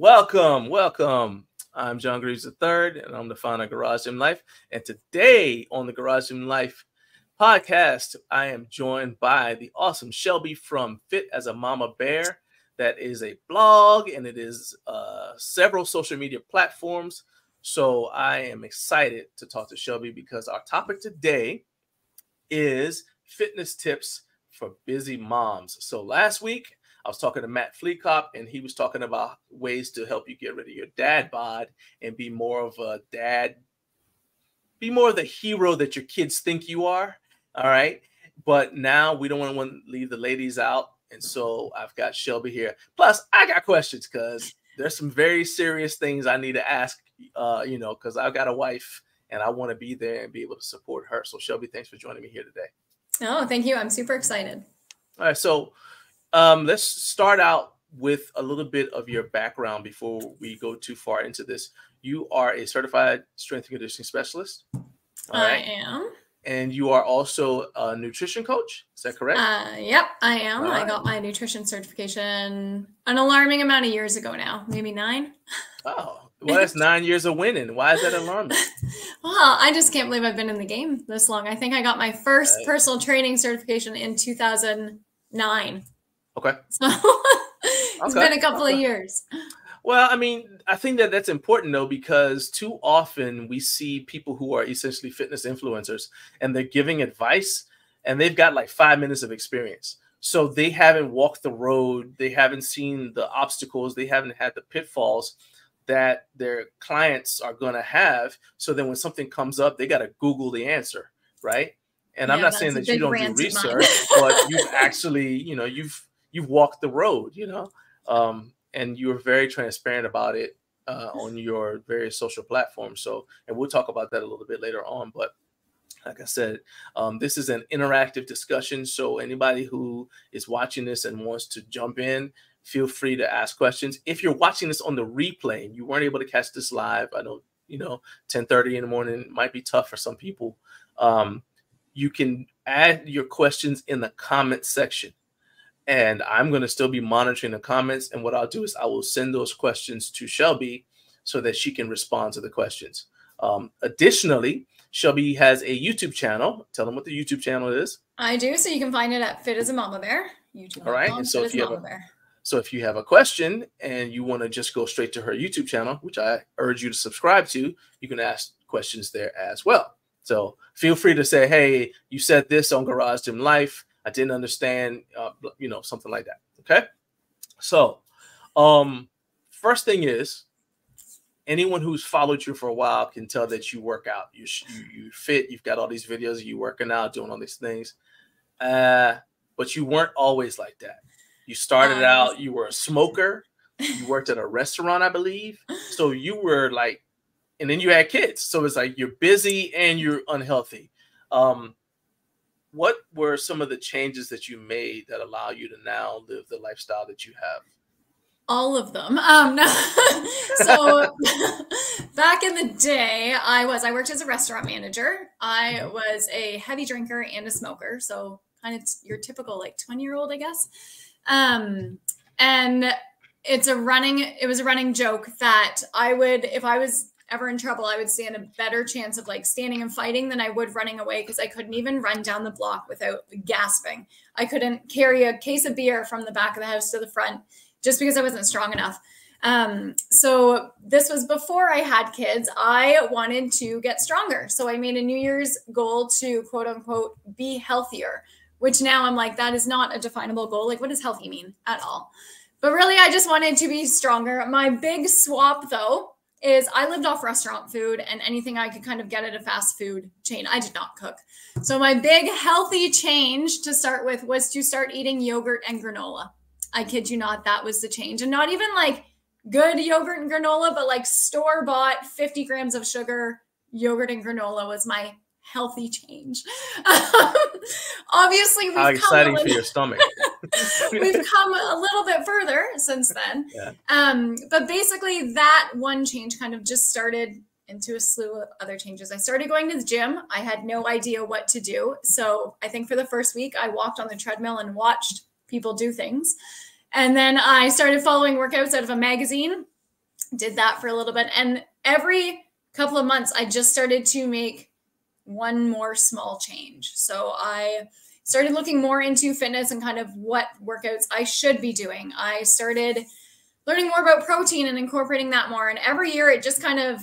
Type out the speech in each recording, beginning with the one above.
Welcome, welcome. I'm John Greaves III, and I'm the founder of Garage Gym Life. And today on the Garage Gym Life podcast, I am joined by the awesome Shelby from Fit as a Mama Bear. That is a blog and it is uh, several social media platforms. So I am excited to talk to Shelby because our topic today is fitness tips for busy moms. So last week I was talking to Matt Fleekop, and he was talking about ways to help you get rid of your dad bod and be more of a dad, be more of the hero that your kids think you are. All right. But now we don't want to leave the ladies out. And so I've got Shelby here. Plus, I got questions because there's some very serious things I need to ask, uh, you know, because I've got a wife and I want to be there and be able to support her. So, Shelby, thanks for joining me here today. Oh, thank you. I'm super excited. All right. So, um, let's start out with a little bit of your background before we go too far into this. You are a certified strength and conditioning specialist. I am. And you are also a nutrition coach. Is that correct? Uh, yep, I am. I got my nutrition certification an alarming amount of years ago now, maybe nine. Oh, well, that's nine years of winning. Why is that alarming? well, I just can't believe I've been in the game this long. I think I got my first right. personal training certification in 2009. Okay. So it's okay. been a couple okay. of years. Well, I mean, I think that that's important though, because too often we see people who are essentially fitness influencers and they're giving advice and they've got like five minutes of experience. So they haven't walked the road, they haven't seen the obstacles, they haven't had the pitfalls that their clients are going to have. So then when something comes up, they got to Google the answer, right? And yeah, I'm not saying that you don't do research, but you've actually, you know, you've you've walked the road, you know, um, and you were very transparent about it uh, on your various social platforms. So, and we'll talk about that a little bit later on. But like I said, um, this is an interactive discussion. So anybody who is watching this and wants to jump in, feel free to ask questions. If you're watching this on the replay and you weren't able to catch this live, I know you know 10:30 in the morning might be tough for some people. Um, you can add your questions in the comment section and I'm going to still be monitoring the comments. And what I'll do is I will send those questions to Shelby so that she can respond to the questions. Um, additionally, Shelby has a YouTube channel. Tell them what the YouTube channel is. I do. So you can find it at Fit as a Mama Bear. YouTube. All right. And so if you have a, Bear. so if you have a question and you want to just go straight to her YouTube channel, which I urge you to subscribe to, you can ask questions there as well. So feel free to say, hey, you said this on Garage Gym Life. I didn't understand, uh, you know, something like that. Okay. So, um, first thing is, anyone who's followed you for a while can tell that you work out. You you, you fit. You've got all these videos you working out, doing all these things. Uh, but you weren't always like that. You started out. You were a smoker. You worked at a restaurant, I believe. So you were like, and then you had kids. So it's like you're busy and you're unhealthy. Um, what were some of the changes that you made that allow you to now live the lifestyle that you have? All of them. Um, no. so back in the day, I was I worked as a restaurant manager. I mm-hmm. was a heavy drinker and a smoker, so kind of your typical like twenty year old, I guess. Um, and it's a running. It was a running joke that I would, if I was ever in trouble, I would stand a better chance of like standing and fighting than I would running away because I couldn't even run down the block without gasping. I couldn't carry a case of beer from the back of the house to the front just because I wasn't strong enough. Um, so this was before I had kids. I wanted to get stronger. So I made a New Year's goal to quote unquote be healthier, which now I'm like, that is not a definable goal. Like, what does healthy mean at all? But really, I just wanted to be stronger. My big swap, though, is I lived off restaurant food and anything I could kind of get at a fast food chain. I did not cook. So my big healthy change to start with was to start eating yogurt and granola. I kid you not, that was the change. And not even like good yogurt and granola, but like store bought 50 grams of sugar yogurt and granola was my healthy change. Um, obviously, we've how exciting for your stomach. we've come a little bit further since then. Yeah. Um, but basically, that one change kind of just started into a slew of other changes. I started going to the gym. I had no idea what to do. So I think for the first week, I walked on the treadmill and watched people do things. And then I started following workouts out of a magazine did that for a little bit. And every couple of months, I just started to make one more small change. So I started looking more into fitness and kind of what workouts I should be doing. I started learning more about protein and incorporating that more. And every year it just kind of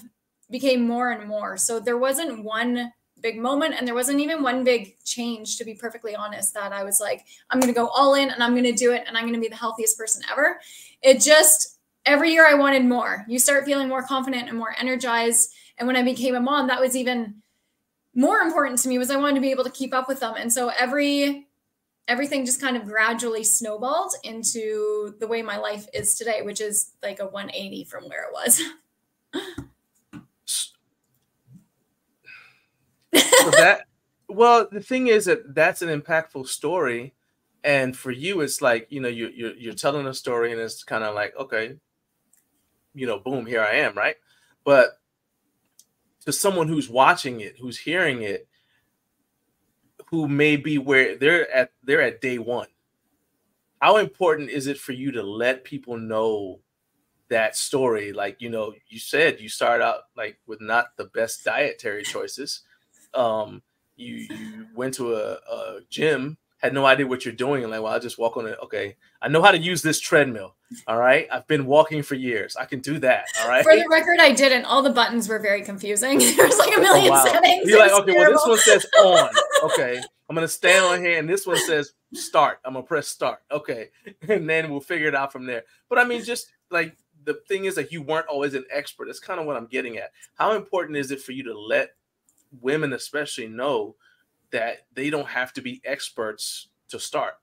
became more and more. So there wasn't one big moment and there wasn't even one big change to be perfectly honest that I was like I'm going to go all in and I'm going to do it and I'm going to be the healthiest person ever. It just every year I wanted more. You start feeling more confident and more energized and when I became a mom that was even more important to me was I wanted to be able to keep up with them. And so every everything just kind of gradually snowballed into the way my life is today, which is like a 180 from where it was. so that well the thing is that that's an impactful story and for you it's like you know you, you're, you're telling a story and it's kind of like okay you know boom here i am right but to someone who's watching it who's hearing it who may be where they're at they're at day one. How important is it for you to let people know that story? Like you know you said you start out like with not the best dietary choices. Um, you you went to a, a gym, had no idea what you're doing, and like, well, I just walk on it. Okay, I know how to use this treadmill. All right, I've been walking for years. I can do that. All right. For the record, I didn't. All the buttons were very confusing. There's like a oh, million oh, wow. settings. You're like, okay, terrible. well, this one says on. Okay, I'm gonna stand on here, and this one says start. I'm gonna press start. Okay, and then we'll figure it out from there. But I mean, just like the thing is that you weren't always an expert. That's kind of what I'm getting at. How important is it for you to let women especially know that they don't have to be experts to start.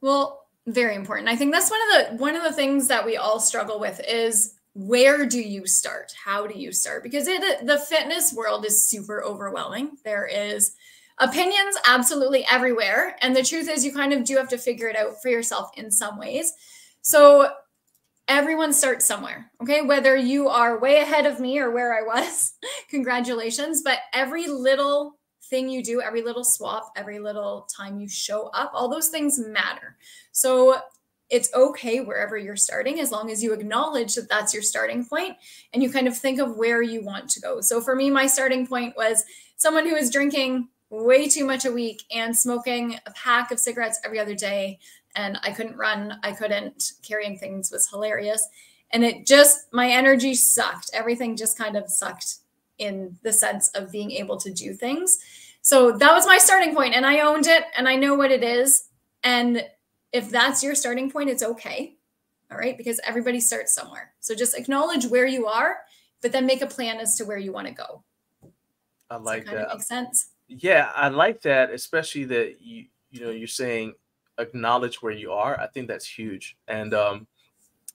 Well, very important. I think that's one of the one of the things that we all struggle with is where do you start? How do you start? Because it, the fitness world is super overwhelming. There is opinions absolutely everywhere, and the truth is you kind of do have to figure it out for yourself in some ways. So everyone starts somewhere. Okay. Whether you are way ahead of me or where I was, congratulations. But every little thing you do, every little swap, every little time you show up, all those things matter. So it's okay wherever you're starting as long as you acknowledge that that's your starting point and you kind of think of where you want to go. So for me, my starting point was someone who was drinking way too much a week and smoking a pack of cigarettes every other day and I couldn't run. I couldn't carrying things was hilarious. And it just my energy sucked. Everything just kind of sucked in the sense of being able to do things. So that was my starting point and I owned it and I know what it is. And if that's your starting point, it's okay. All right, because everybody starts somewhere. So just acknowledge where you are, but then make a plan as to where you want to go. I like that. that. Makes sense. Yeah, I like that, especially that you you know you're saying acknowledge where you are. I think that's huge. And um,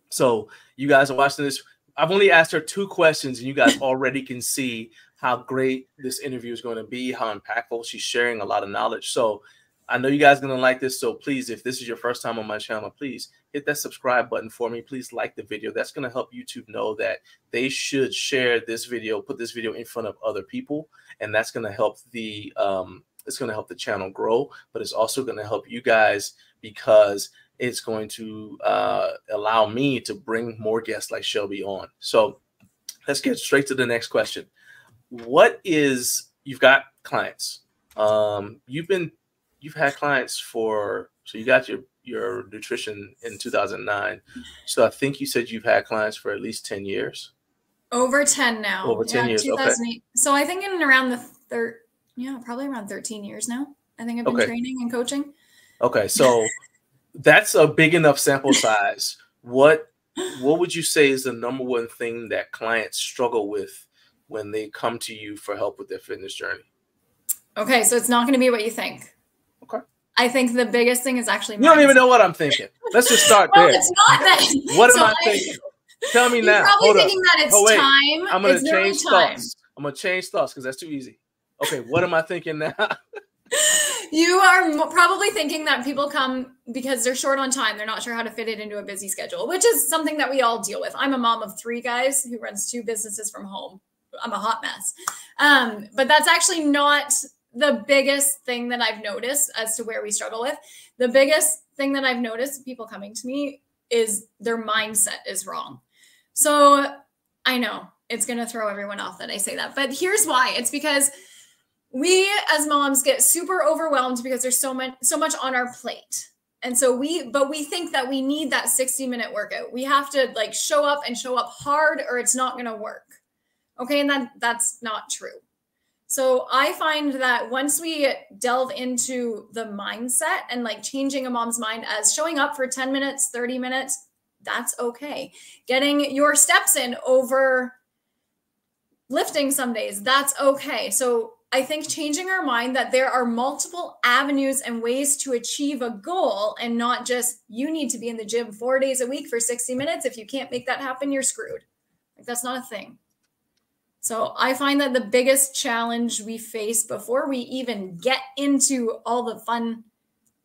so you guys are watching this. I've only asked her two questions, and you guys already can see how great this interview is going to be, how impactful she's sharing a lot of knowledge. So I know you guys are going to like this. So please, if this is your first time on my channel, please hit that subscribe button for me. Please like the video. That's going to help YouTube know that they should share this video, put this video in front of other people. And that's going to help the um, it's going to help the channel grow, but it's also going to help you guys because it's going to uh, allow me to bring more guests like Shelby on. So let's get straight to the next question. What is you've got clients? Um, you've been you've had clients for so you got your your nutrition in 2009. So I think you said you've had clients for at least 10 years. Over 10 now. Over 10 yeah, years. 2008. Okay. So I think in around the third yeah, probably around 13 years now. I think I've been okay. training and coaching. Okay, so that's a big enough sample size. What what would you say is the number one thing that clients struggle with when they come to you for help with their fitness journey? Okay, so it's not going to be what you think. Okay. I think the biggest thing is actually. You don't even know what I'm thinking. Let's just start well, there. It's not that. What so am I, I thinking? Tell me now. Probably Hold thinking up. that it's oh, wait. time. I'm going to change thoughts. I'm going to change thoughts because that's too easy. Okay, what am I thinking now? you are probably thinking that people come because they're short on time. They're not sure how to fit it into a busy schedule, which is something that we all deal with. I'm a mom of three guys who runs two businesses from home. I'm a hot mess. Um, but that's actually not the biggest thing that I've noticed as to where we struggle with. The biggest thing that I've noticed people coming to me is their mindset is wrong. So I know it's going to throw everyone off that I say that, but here's why. It's because we as moms get super overwhelmed because there's so much so much on our plate. And so we but we think that we need that 60 minute workout. We have to like show up and show up hard or it's not going to work. Okay? And that that's not true. So I find that once we delve into the mindset and like changing a mom's mind as showing up for 10 minutes, 30 minutes, that's okay. Getting your steps in over lifting some days, that's okay. So I think changing our mind that there are multiple avenues and ways to achieve a goal and not just you need to be in the gym four days a week for 60 minutes. If you can't make that happen, you're screwed. Like that's not a thing. So I find that the biggest challenge we face before we even get into all the fun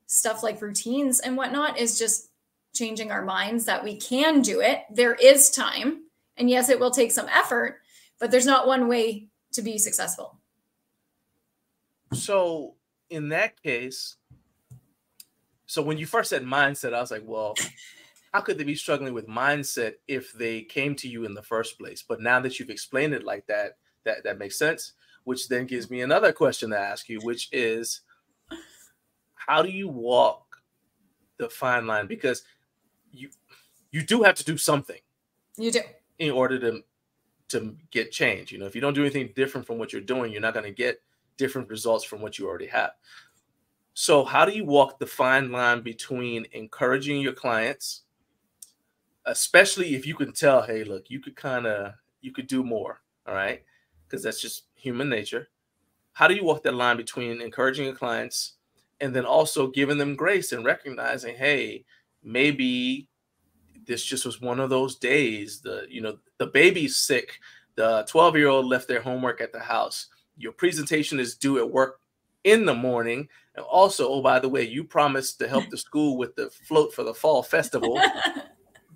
stuff like routines and whatnot is just changing our minds that we can do it. There is time. And yes, it will take some effort, but there's not one way to be successful. So in that case, so when you first said mindset, I was like, well, how could they be struggling with mindset if they came to you in the first place? But now that you've explained it like that, that that makes sense. Which then gives me another question to ask you, which is, how do you walk the fine line? Because you you do have to do something. You do in order to to get change. You know, if you don't do anything different from what you're doing, you're not going to get different results from what you already have. So, how do you walk the fine line between encouraging your clients especially if you can tell, hey, look, you could kind of you could do more, all right? Because that's just human nature. How do you walk that line between encouraging your clients and then also giving them grace and recognizing, hey, maybe this just was one of those days. The you know the baby's sick. The 12 year old left their homework at the house. Your presentation is due at work in the morning. And also, oh, by the way, you promised to help the school with the float for the fall festival.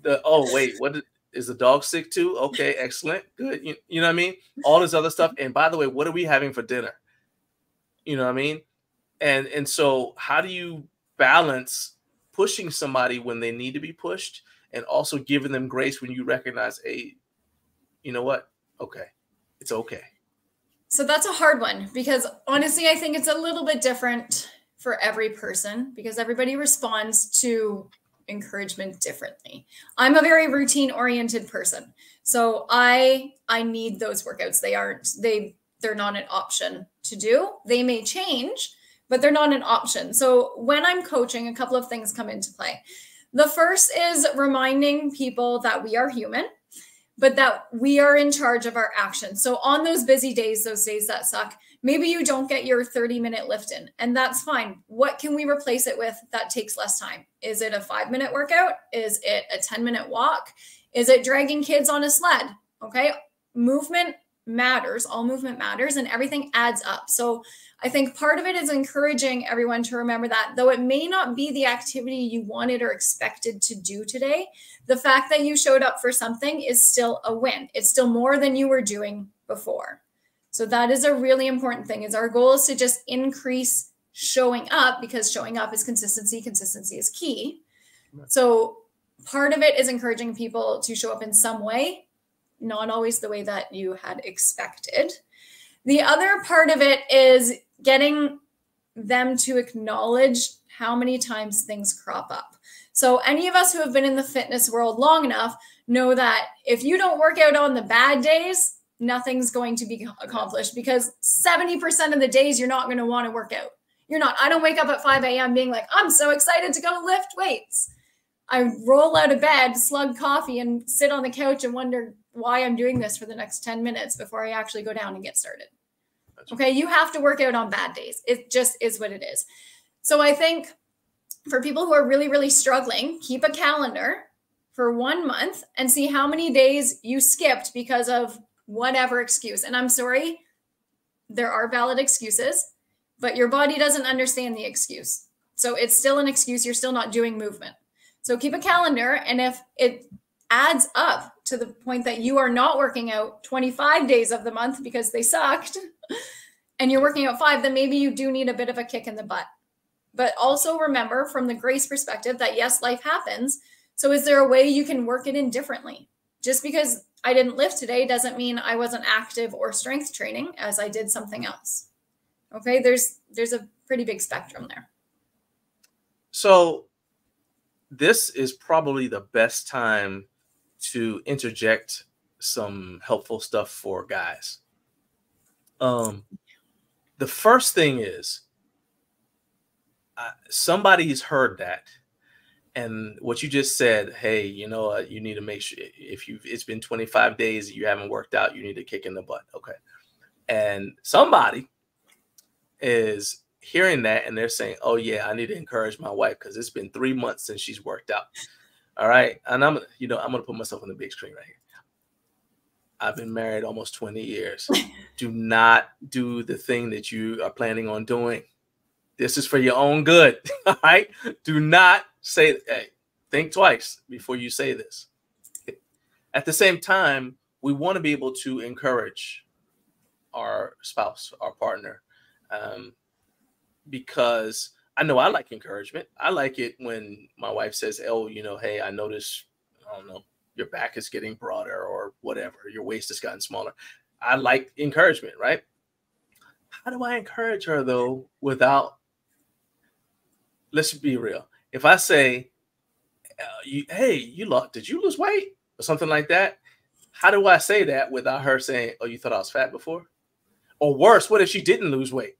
the oh wait, what is the dog sick too? Okay, excellent, good. You, you know what I mean? All this other stuff. And by the way, what are we having for dinner? You know what I mean? And and so how do you balance pushing somebody when they need to be pushed and also giving them grace when you recognize a you know what? Okay. It's okay. So that's a hard one because honestly, I think it's a little bit different for every person because everybody responds to encouragement differently. I'm a very routine oriented person. So I I need those workouts. They aren't they they're not an option to do. They may change, but they're not an option. So when I'm coaching, a couple of things come into play. The first is reminding people that we are human, but that we are in charge of our actions. So on those busy days, those days that suck, maybe you don't get your 30 minute lift in, and that's fine. What can we replace it with that takes less time? Is it a five minute workout? Is it a 10 minute walk? Is it dragging kids on a sled? Okay. Movement matters, all movement matters, and everything adds up. So I think part of it is encouraging everyone to remember that though it may not be the activity you wanted or expected to do today, the fact that you showed up for something is still a win. It's still more than you were doing before. So that is a really important thing is our goal is to just increase showing up because showing up is consistency. Consistency is key. So part of it is encouraging people to show up in some way, not always the way that you had expected. The other part of it is getting them to acknowledge how many times things crop up. So, any of us who have been in the fitness world long enough know that if you don't work out on the bad days, nothing's going to be accomplished because 70% of the days you're not going to want to work out. You're not. I don't wake up at 5 a.m. being like, I'm so excited to go lift weights. I roll out of bed, slug coffee, and sit on the couch and wonder why I'm doing this for the next 10 minutes before I actually go down and get started. Okay. You have to work out on bad days. It just is what it is. So I think for people who are really, really struggling, keep a calendar for one month and see how many days you skipped because of whatever excuse. And I'm sorry, there are valid excuses, but your body doesn't understand the excuse. So it's still an excuse. You're still not doing movement. So keep a calendar. And if it adds up to the point that you are not working out 25 days of the month because they sucked and you're working out five, then maybe you do need a bit of a kick in the butt. But also remember from the grace perspective that yes, life happens. So is there a way you can work it in differently? just because I didn't lift today doesn't mean I wasn't active or strength training as I did something else. Okay, there's there's a pretty big spectrum there. So this is probably the best time to interject some helpful stuff for guys. Um the first thing is uh, somebody's heard that and what you just said hey you know uh, you need to make sure if you it's been 25 days you haven't worked out you need to kick in the butt okay and somebody is hearing that and they're saying oh yeah i need to encourage my wife because it's been three months since she's worked out all right and i'm you know i'm gonna put myself on the big screen right here I've been married almost 20 years. do not do the thing that you are planning on doing. This is for your own good. All right. Do not say, hey, think twice before you say this. At the same time, we want to be able to encourage our spouse, our partner, um, because I know I like encouragement. I like it when my wife says, "Oh, you know, hey, I notice, I don't know, your back is getting broader or whatever, your waist has gotten smaller." I like encouragement, right? How do I encourage her though without let's be real. If I say, uh, you, "Hey, you lost? Did you lose weight?" or something like that, how do I say that without her saying, "Oh, you thought I was fat before?" Or worse, what if she didn't lose weight?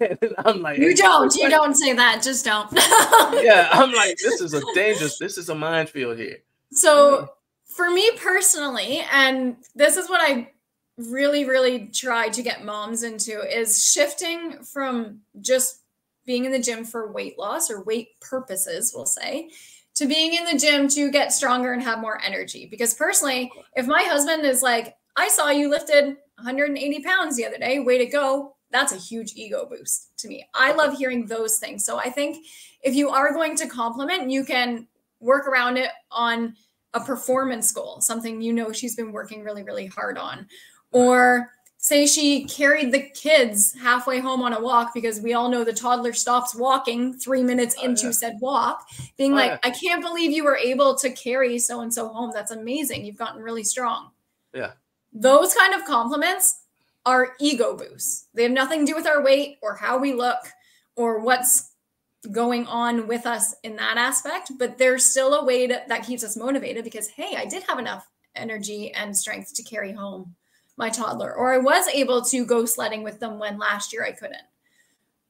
I'm like, you hey, don't, you don't say that. Just don't. yeah, I'm like, this is a dangerous. This is a minefield here. So, for me personally, and this is what I really, really try to get moms into is shifting from just being in the gym for weight loss or weight purposes, we'll say, to being in the gym to get stronger and have more energy. Because personally, if my husband is like, I saw you lifted 180 pounds the other day, way to go, that's a huge ego boost to me. I love hearing those things. So I think if you are going to compliment, you can work around it on a performance goal, something you know she's been working really, really hard on. Or say she carried the kids halfway home on a walk because we all know the toddler stops walking three minutes oh, into yeah. said walk, being oh, like, yeah. I can't believe you were able to carry so and so home. That's amazing. You've gotten really strong. Yeah. Those kind of compliments are ego boosts. They have nothing to do with our weight or how we look or what's going on with us in that aspect, but there's still a way to, that keeps us motivated because, hey, I did have enough energy and strength to carry home my toddler, or I was able to go sledding with them when last year I couldn't.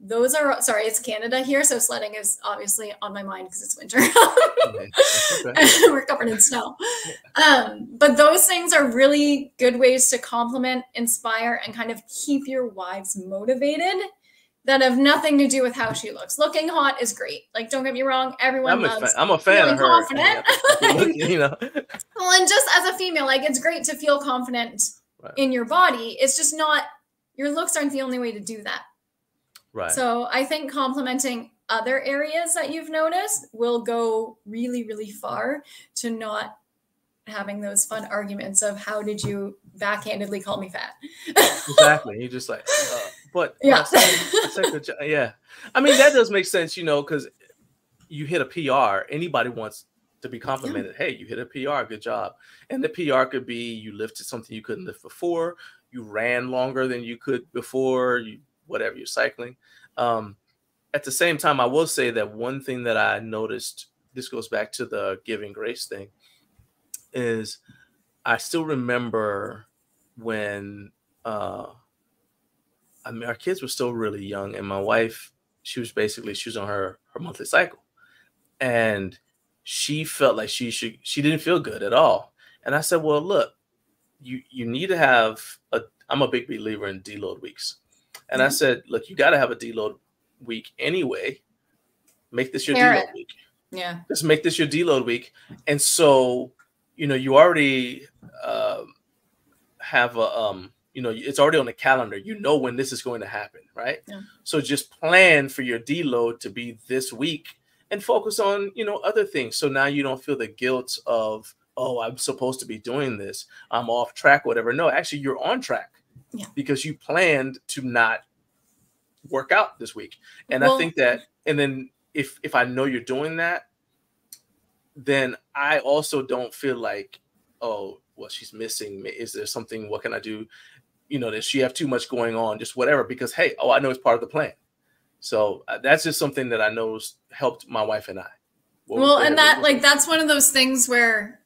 Those are sorry, it's Canada here, so sledding is obviously on my mind because it's winter. okay. We're covered in snow. Um, but those things are really good ways to compliment, inspire, and kind of keep your wives motivated that have nothing to do with how she looks. Looking hot is great. Like, don't get me wrong, everyone I'm loves. A I'm a fan of her. Confident. you know. well, and just as a female, like it's great to feel confident right. in your body. It's just not your looks aren't the only way to do that. Right. So I think complimenting other areas that you've noticed will go really, really far to not having those fun arguments of how did you backhandedly call me fat? exactly. You're just like, uh, but yeah, I said, I yeah. I mean that does make sense, you know, because you hit a PR. Anybody wants to be complimented. Yeah. Hey, you hit a PR, good job. And the PR could be you lifted something you couldn't lift before, you ran longer than you could before, you whatever you're cycling. Um, at the same time, I will say that one thing that I noticed, this goes back to the giving grace thing, is I still remember when uh, I mean our kids were still really young, and my wife, she was basically she was on her her monthly cycle, and she felt like she should she didn't feel good at all. And I said, "Well, look, you you need to have a I'm a big believer in deload weeks." And mm-hmm. I said, "Look, you got to have a deload week anyway. Make this your Parent. deload week. Yeah. Just make this your deload week. And so, you know, you already uh, have a um you know it's already on the calendar you know when this is going to happen right yeah. so just plan for your deload to be this week and focus on you know other things so now you don't feel the guilt of oh i'm supposed to be doing this i'm off track whatever no actually you're on track yeah. because you planned to not work out this week and well, i think that and then if if i know you're doing that then i also don't feel like oh, well, she's missing. Is there something? What can I do? You know, does she have too much going on? Just whatever. Because hey, oh, I know it's part of the plan. So uh, that's just something that I know helped my wife and I. What well, and that like that's one of those things where,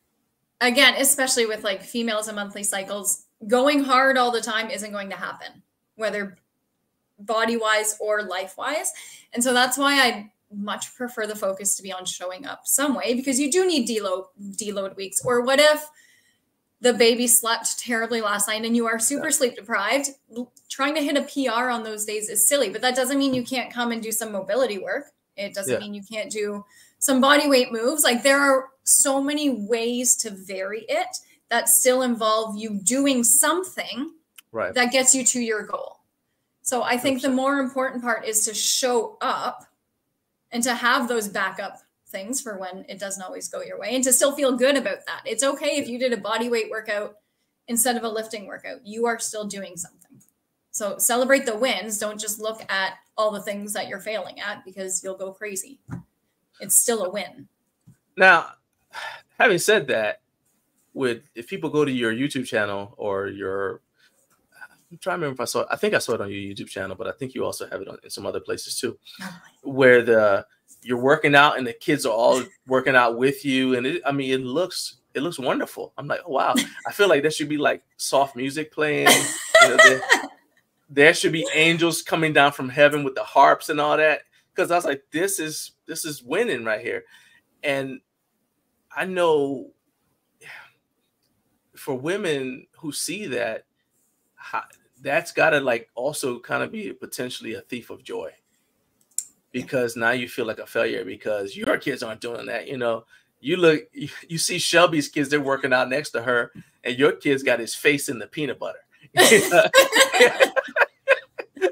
again, especially with like females and monthly cycles, going hard all the time isn't going to happen, whether body wise or life wise. And so that's why I much prefer the focus to be on showing up some way because you do need deload deload weeks. Or what if the baby slept terribly last night and you are super sleep deprived? Trying to hit a PR on those days is silly, but that doesn't mean you can't come and do some mobility work. It doesn't yeah. mean you can't do some body weight moves. Like there are so many ways to vary it that still involve you doing something right. that gets you to your goal. So I think the more important part is to show up and to have those backup things for when it doesn't always go your way and to still feel good about that. It's okay if you did a body weight workout instead of a lifting workout. You are still doing something. So celebrate the wins. Don't just look at all the things that you're failing at because you'll go crazy. It's still a win. Now, having said that, with if people go to your YouTube channel or your I'm trying to remember if I saw it. I think I saw it on your YouTube channel, but I think you also have it on in some other places too, oh, where the you're working out and the kids are all working out with you, and it, I mean it looks it looks wonderful. I'm like, oh, wow, I feel like there should be like soft music playing. You know, there, there should be angels coming down from heaven with the harps and all that. Because I was like, this is this is winning right here, and I know for women who see that, that's got to like also kind of be potentially a thief of joy because now you feel like a failure because your kids aren't doing that. You know, you look, you, see Shelby's kids, they're working out next to her, and your kid's got his face in the peanut butter.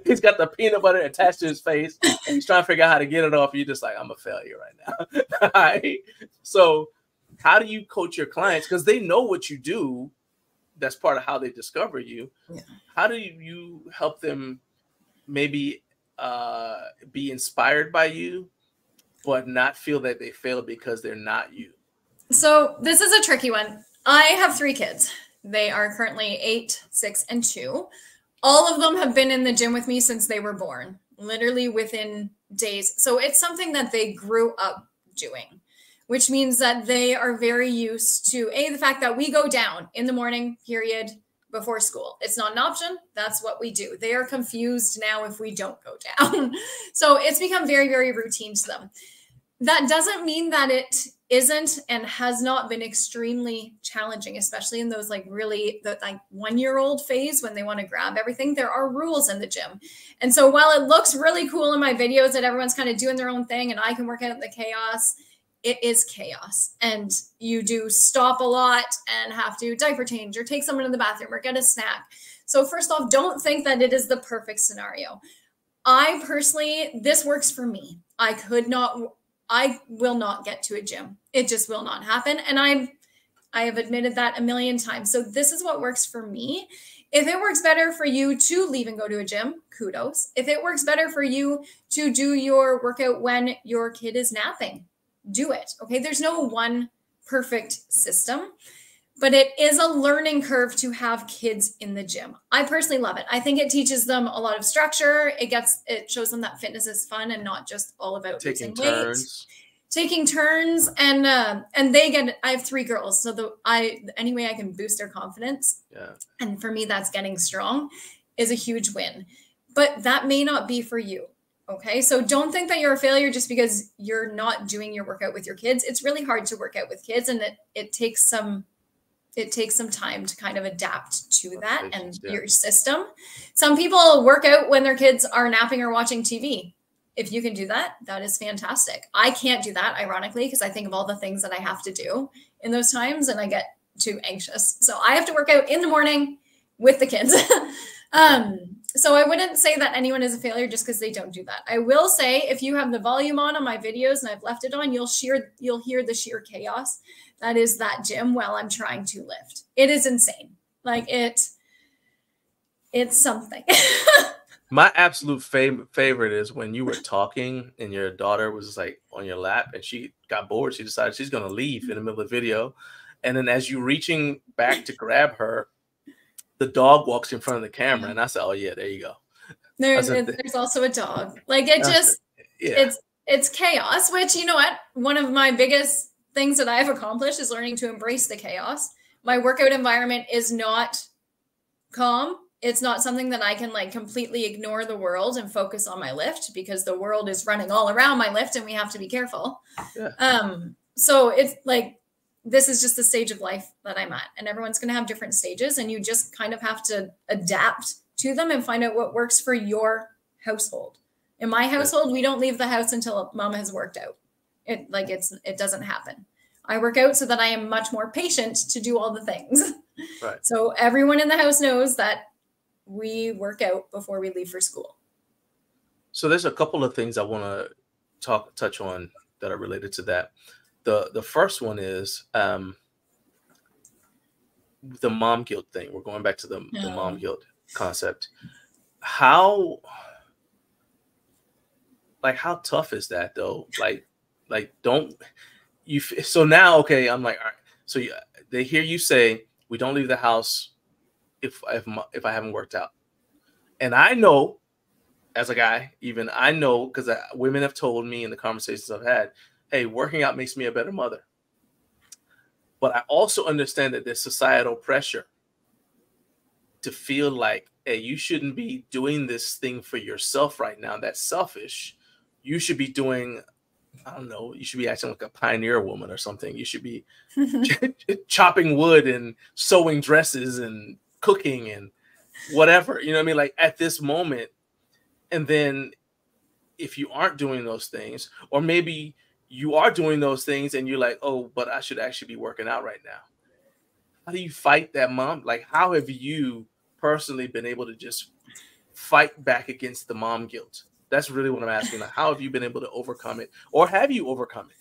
he's got the peanut butter attached to his face. And he's trying to figure out how to get it off. You're just like, I'm a failure right now. All right. So how do you coach your clients because they know what you do that's part of how they discover you yeah. how do you help them maybe uh, be inspired by you but not feel that they fail because they're not you. So this is a tricky one. I have three kids. They are currently eight six and two. All of them have been in the gym with me since they were born literally within days. So it's something that they grew up doing which means that they are very used to a the fact that we go down in the morning period before school. It's not an option. That's what we do. They are confused now if we don't go down. So it's become very very routine to them. That doesn't mean that it isn't and has not been extremely challenging especially in those like really the like one year old phase when they want to grab everything. There are rules in the gym. And so while it looks really cool in my videos that everyone's kind of doing their own thing and i can work out the chaos it is chaos and you do stop a lot and have to diaper change or take someone to the bathroom or get a snack. So, first off, don't think that it is the perfect scenario. I personally, this works for me. I could not, I will not get to a gym. It just will not happen. And I'm, I have admitted that a million times. So, this is what works for me. If it works better for you to leave and go to a gym, kudos. If it works better for you to do your workout when your kid is napping, do it. Okay. There's no one perfect system, but it is a learning curve to have kids in the gym. I personally love it. I think it teaches them a lot of structure. It gets, it shows them that fitness is fun and not just all about taking turns. Weight taking turns and uh, and they get i have three girls so the i any way i can boost their confidence yeah and for me that's getting strong is a huge win but that may not be for you Okay. So don't think that you're a failure just because you're not doing your workout with your kids. It's really hard to work out with kids and it, it takes some it takes some time to kind of adapt to that and yeah. your system. Some people work out when their kids are napping or watching TV. If you can do that, that is fantastic. I can't do that, ironically, because I think of all the things that I have to do in those times and I get too anxious. So I have to work out in the morning with the kids. um, so I wouldn't say that anyone is a failure just because they don't do that. I will say if you have the volume on on my videos and I've left it on, you'll sheer you'll hear the sheer chaos that is that gym while I'm trying to lift. It is insane. Like it it's something. my absolute fav- favorite is when you were talking and your daughter was like on your lap and she got bored. She decided she's going to leave in the middle of the video And then as you're reaching back to grab her, the dog walks in front of the camera, and I said, "Oh yeah, there you go." There's there's also a dog. Like it just yeah. it's it's chaos. Which you know what? One of my biggest things that I have accomplished is learning to embrace the chaos. My workout environment is not calm. It's not something that I can like completely ignore the world and focus on my lift because the world is running all around my lift and we have to be careful. Yeah. Um, so it's like this is just the stage of life that I'm at, and everyone's going to have different stages, and you just kind of have to adapt to them and find out what works for your household. In my household, we don't leave the house until mama has worked out. It like it's it doesn't happen. I work out so that I am much more patient to do all the things. Right. So everyone in the house knows that we work out before we leave for school. So there's a couple of things I want to talk touch on that are related to that. The the first one is um the mom guilt thing. We're going back to the, no. the mom guilt concept. How like how tough is that though? Like like don't you so now okay, I'm like all right. So you, they hear you say we don't leave the house if if if I haven't worked out. And I know as a guy, even I know because women have told me in the conversations I've had, hey, working out makes me a better mother. But I also understand that there's societal pressure to feel like, hey, you shouldn't be doing this thing for yourself right now. That's selfish. You should be doing, I don't know, you should be acting like a pioneer woman or something. You should be chopping wood and sewing dresses and cooking and whatever. You know what I mean? Like at this moment. And then if you aren't doing those things, or maybe you are doing those things and you're like, oh, but I should actually be working out right now. How do you fight that mom? Like, how have you personally been able to just fight back against the mom guilt? That's really what I'm asking. Like, how have you been able to overcome it, or have you overcome it?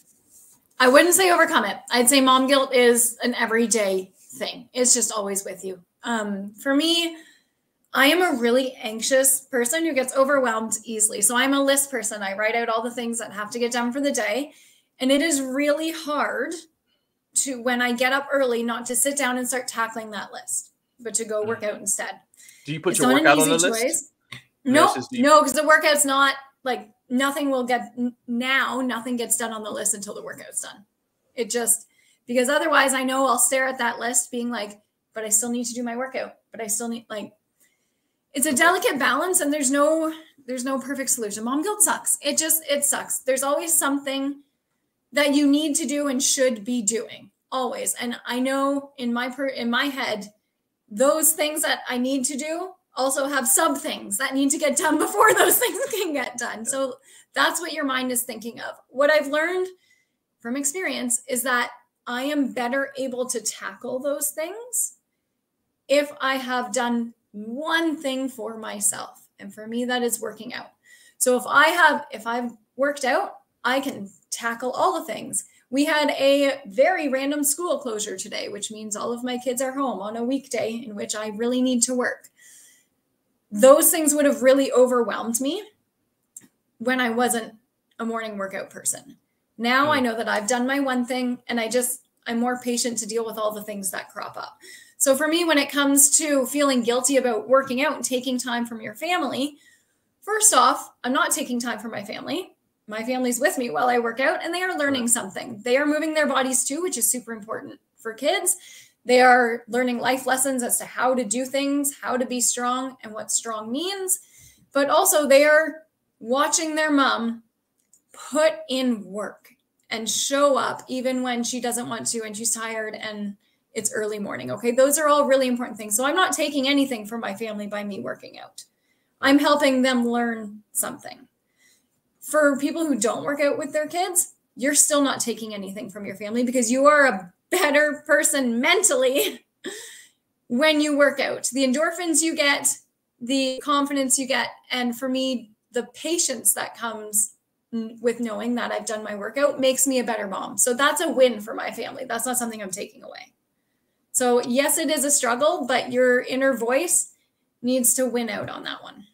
I wouldn't say overcome it. I'd say mom guilt is an everyday thing. It's just always with you. Um, for me, I am a really anxious person who gets overwhelmed easily. So I'm a list person. I write out all the things that have to get done for the day. And it is really hard to, when I get up early, not to sit down and start tackling that list but to go work mm. out instead. Do you put it's your workout on the choice. list? No, no, because the workout's not like nothing will get now. Nothing gets done on the list until the workout's done. It just because otherwise, I know I'll stare at that list, being like, "But I still need to do my workout. But I still need like." It's a delicate balance, and there's no there's no perfect solution. Mom guilt sucks. It just it sucks. There's always something that you need to do and should be doing always. And I know in my per in my head those things that I need to do also have sub things that need to get done before those things can get done. So that's what your mind is thinking of. What I've learned from experience is that I am better able to tackle those things if I have done one thing for myself. And for me, that is working out. So if I have, if I've worked out, I can tackle all the things. We had a very random school closure today, which means all of my kids are home on a weekday in which I really need to work. Those things would have really overwhelmed me when I wasn't a morning workout person. Now I hmm. know that I've done my one thing and I just, I'm more patient to deal with all the things that crop up. So for me, when it comes to feeling guilty about working out and taking time from your family, first off, I'm not taking time from my family my family's with me while I work out and they are learning something. They are moving their bodies too, which is super important for kids. They are learning life lessons as to how to do things, how to be strong, and what strong means. But also, they are watching their mom put in work and show up even when she doesn't want to and she's tired and it's early morning. Okay. Those are all really important things. So I'm not taking anything from my family by me working out, I'm helping them learn something for people who don't work out with their kids, you're still not taking anything from your family because you are a better person mentally when you work out. The endorphins you get, the confidence you get, and for me, the patience that comes with knowing that I've done my workout makes me a better mom. So that's a win for my family. That's not something I'm taking away. So, yes, it is a struggle, but your inner voice needs to win out on that one.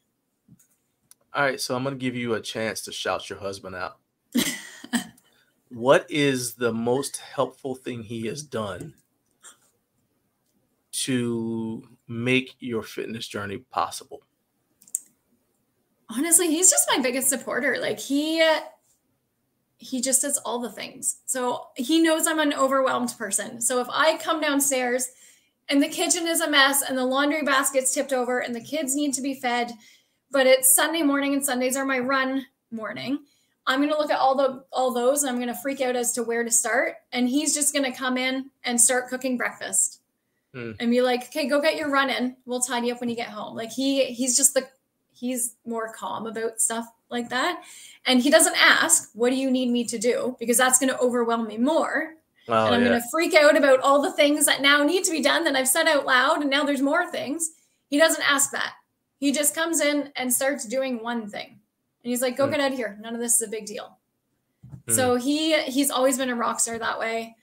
All right, so I'm going to give you a chance to shout your husband out. what is the most helpful thing he has done to make your fitness journey possible? Honestly, he's just my biggest supporter. Like he he just does all the things. So he knows I'm an overwhelmed person. So if I come downstairs and the kitchen is a mess and the laundry basket's tipped over and the kids need to be fed, but it's Sunday morning and Sundays are my run morning. I'm going to look at all the all those and I'm going to freak out as to where to start and he's just going to come in and start cooking breakfast. Mm. And be like, "Okay, go get your run in. We'll tidy up when you get home." Like he he's just the he's more calm about stuff like that. And he doesn't ask, "What do you need me to do?" because that's going to overwhelm me more. Oh, and I'm yeah. going to freak out about all the things that now need to be done that I've said out loud and now there's more things. He doesn't ask that. He just comes in and starts doing one thing. And he's like, go mm. get out of here. None of this is a big deal. Mm. So he he's always been a rock star that way.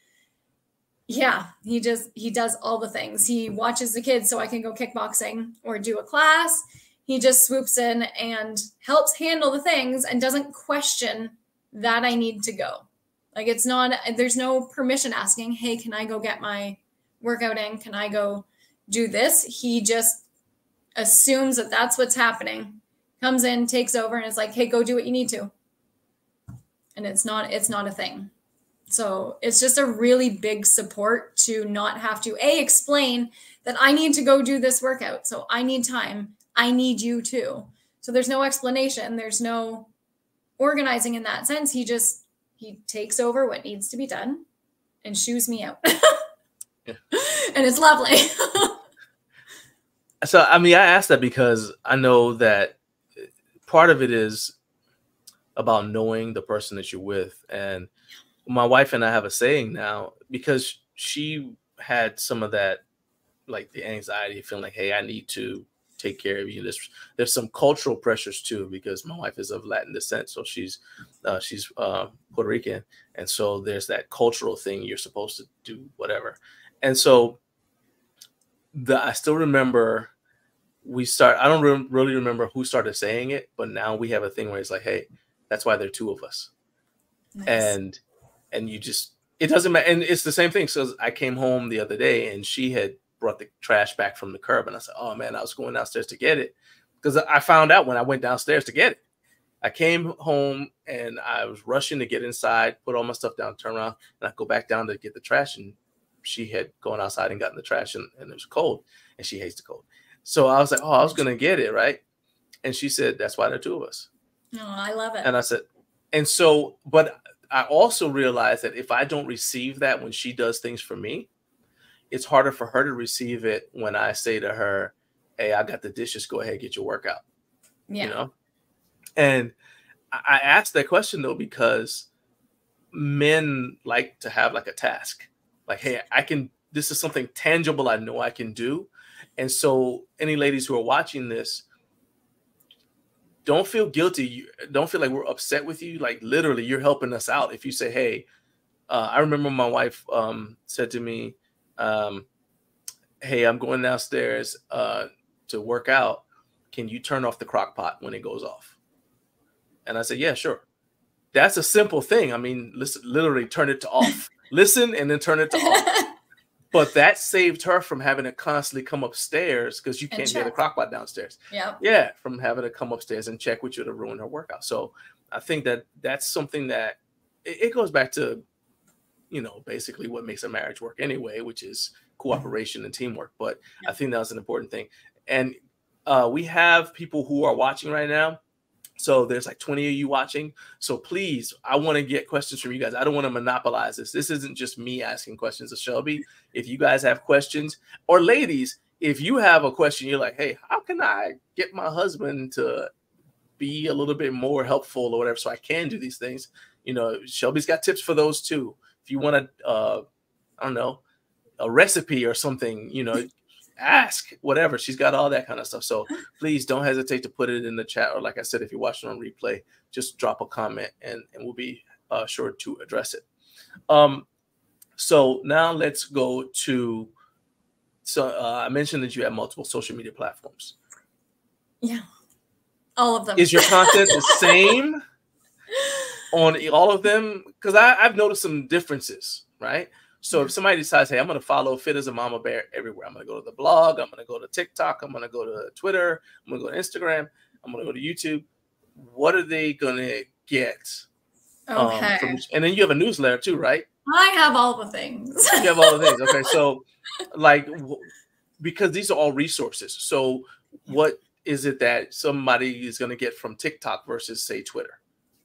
Yeah, he just he does all the things. He watches the kids so I can go kickboxing or do a class. He just swoops in and helps handle the things and doesn't question that I need to go. Like it's not there's no permission asking, "Hey, can I go get my workout in? Can I go do this?" He just assumes that that's what's happening comes in, takes over, and is like, "Hey, go do what you need to." And it's not it's not a thing. So it's just a really big support to not have to a explain that I need to go do this workout. So I need time. I need you too. So there's no explanation. There's no organizing in that sense. He just he takes over what needs to be done and shoos me out. yeah. And it's lovely. so I mean I asked that because I know that part of it is about knowing the person that you're with. And my wife and I have a saying now because she had some of that, like the anxiety, feeling like, hey, I need to take care of you. There's there's some cultural pressures too because my wife is of Latin descent, so she's uh, she's uh, Puerto Rican, and so there's that cultural thing you're supposed to do whatever, and so the I still remember we start i don't re- really remember who started saying it but now we have a thing where it's like hey that's why there are two of us nice. and and you just it doesn't matter and it's the same thing so i came home the other day and she had brought the trash back from the curb and i said oh man i was going downstairs to get it because i found out when i went downstairs to get it i came home and i was rushing to get inside put all my stuff down turn around and i go back down to get the trash and she had gone outside and gotten the trash and, and it was cold and she hates the cold so I was like, oh, I was gonna get it right, and she said, that's why there are two of us. Oh, I love it. And I said, and so, but I also realized that if I don't receive that when she does things for me, it's harder for her to receive it when I say to her, "Hey, I got the dishes. Go ahead, get your workout." Yeah. You know, and I asked that question though because men like to have like a task, like, "Hey, I can. This is something tangible. I know I can do." And so, any ladies who are watching this, don't feel guilty. Don't feel like we're upset with you. Like literally, you're helping us out. If you say, "Hey," uh, I remember my wife um, said to me, um, "Hey, I'm going downstairs uh, to work out. Can you turn off the crock pot when it goes off?" And I said, "Yeah, sure." That's a simple thing. I mean, listen, literally turn it to off. listen and then turn it to off. but that saved her from having to constantly come upstairs because you can't get the crock pot downstairs. Yeah. Yeah. From having to come upstairs and check with you to ruin her workout. So I think that that's something that it, it goes back to, you know, basically what makes a marriage work anyway, which is cooperation and teamwork. But. I think that was an important thing. And uh, we have people who are watching right now so there's like 20 of you watching. So please, I want to get questions from you guys. I don't want to monopolize this. This isn't just me asking questions of Shelby. If you guys have questions, or ladies, if you have a question, you're like, hey, how can I get my husband to be a little bit more helpful or whatever so I can do these things? You know, Shelby's got tips for those too. If you want to, uh, I don't know, a recipe or something, you know, ask whatever. She's got all that kind of stuff. So please don't hesitate to put it in the chat or like i said if you're watching on replay just drop a comment and, and we'll be uh, sure to address it. Um so now let's go to so uh, i mentioned that you have multiple social media platforms. Yeah. All of them. Is your content the same on all of them because i've noticed some differences right So if somebody decides, hey, I'm going to follow Fit as a Mama Bear everywhere, I'm going to go to the blog, I'm going to go to TikTok, I'm going to go to Twitter, I'm going to go to Instagram, I'm going to go to YouTube. What are they going to get? Um, okay. Um, from, and then you have a newsletter too, right? I have all the things. you have all the things. Okay. So, like, because these are all resources. So, what is it that somebody is going to get from TikTok versus, say, Twitter?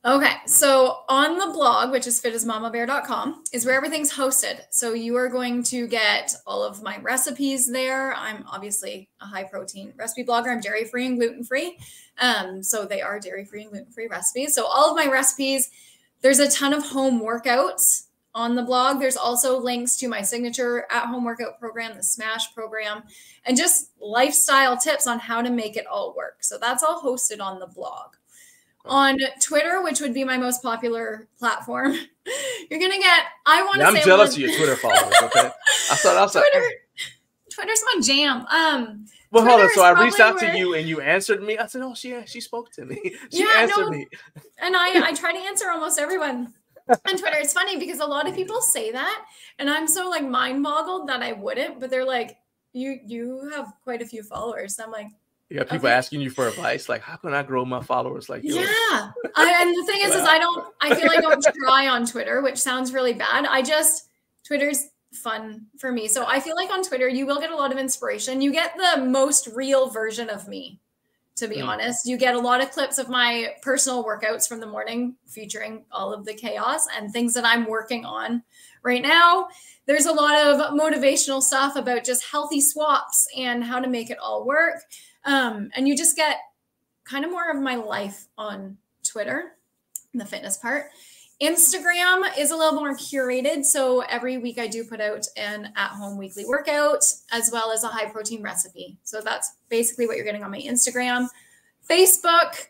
Okay, so on the blog, which is fitasamamabear.com, is where everything's hosted. So you are going to get all of my recipes there. I'm obviously a high protein recipe blogger. I'm dairy free and gluten free. Um, so they are dairy free and gluten free recipes. So all of my recipes, there's a ton of home workouts on the blog. There's also links to my signature at home workout program, the SMASH program, and just lifestyle tips on how to make it all work. So that's all hosted on the blog on Twitter, which would be my most popular platform, you're gonna get. I want to. Yeah, I'm jealous of your Twitter followers. Okay, I thought I was Twitter, like, Twitter's my jam. Um. Well, hold on. So I reached out where... to you and you answered me. I said, "Oh, she she spoke to me. She yeah, answered no, me." and I I try to answer almost everyone on Twitter. It's funny because a lot of people say that, and I'm so like mind boggled that I wouldn't. But they're like, "You you have quite a few followers." I'm like, you got people okay. asking you for advice, like, how can I grow my followers like? Yeah. I, and the thing is, is I don't, I feel like I don't try on Twitter, which sounds really bad. I just, Twitter's fun for me. So I feel like on Twitter, you will get a lot of inspiration. You get the most real version of me, to be mm. honest. You get a lot of clips of my personal workouts from the morning featuring all of the chaos and things that I'm working on right now. There's a lot of motivational stuff about just healthy swaps and how to make it all work. Um, and you just get kind of more of my life on Twitter, the fitness part. Instagram is a little more curated. So every week I do put out an at home weekly workout as well as a high protein recipe. So that's basically what you're getting on my Instagram. Facebook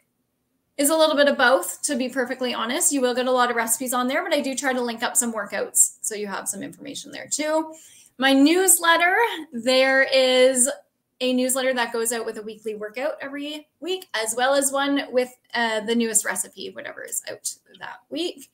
is a little bit of both, to be perfectly honest. You will get a lot of recipes on there, but I do try to link up some workouts so you have some information there too. My newsletter, there is a newsletter that goes out with a weekly workout every week, as well as one with uh, the newest recipe, whatever is out that week.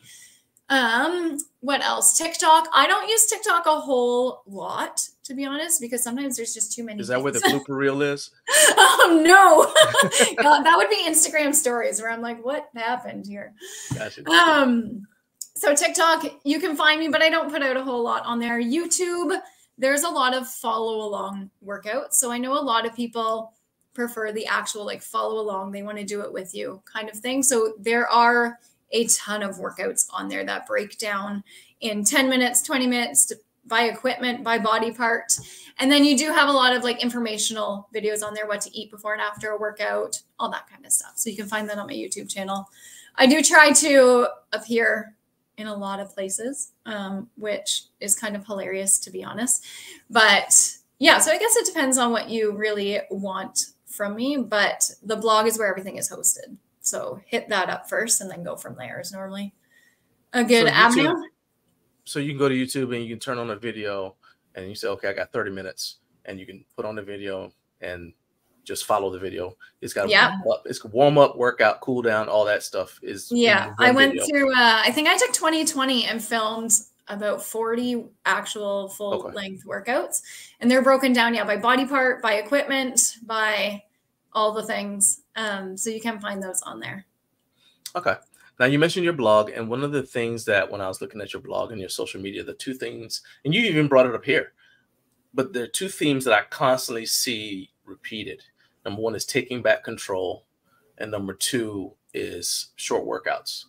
Um, what else? TikTok. I don't use TikTok a whole lot, to be honest, because sometimes there's just too many. Is that things. where the blooper reel is? oh no, God, that would be Instagram stories where I'm like, what happened here? Gotcha. Um, so TikTok, you can find me, but I don't put out a whole lot on there. YouTube there's a lot of follow along workouts. So I know a lot of people prefer the actual like follow along, they want to do it with you kind of thing. So there are a ton of workouts on there that break down in 10 minutes, 20 minutes by equipment, by body part. And then you do have a lot of like informational videos on there, what to eat before and after a workout, all that kind of stuff. So you can find that on my YouTube channel. I do try to appear in a lot of places, um, which is kind of hilarious to be honest. But yeah, so I guess it depends on what you really want from me. But the blog is where everything is hosted. So hit that up first and then go from there is normally a good so avenue. YouTube, so you can go to YouTube and you can turn on a video and you say, okay, I got 30 minutes and you can put on the video and just follow the video. It's got yeah. warm up. It's warm up, workout, cool down, all that stuff is. Yeah, I went video. to. Uh, I think I took 2020 and filmed about 40 actual full okay. length workouts, and they're broken down yeah by body part, by equipment, by all the things. Um, so you can find those on there. Okay. Now you mentioned your blog, and one of the things that when I was looking at your blog and your social media, the two things, and you even brought it up here, but there are two themes that I constantly see repeated. Number one is taking back control, and number two is short workouts.